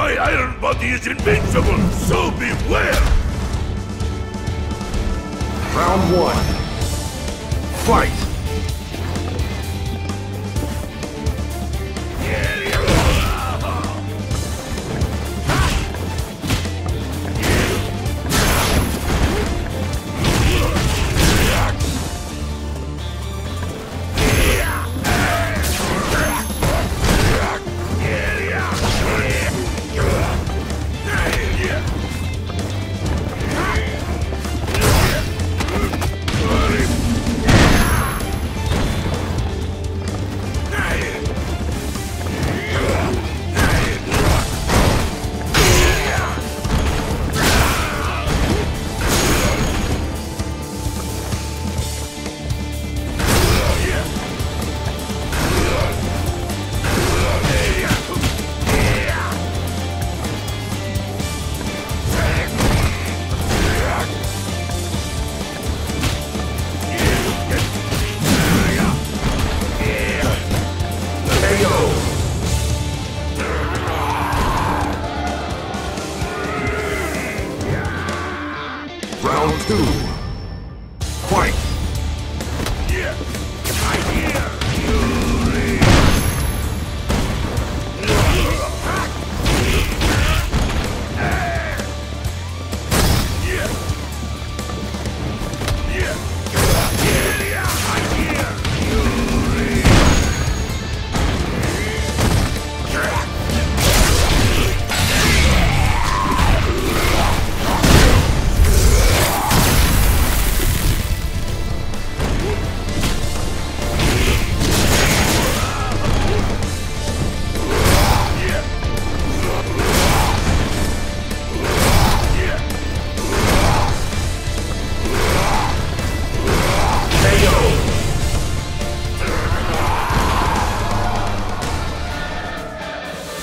My iron Body is invincible, so beware! Round one. Fight! Two.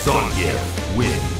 Zangief wins.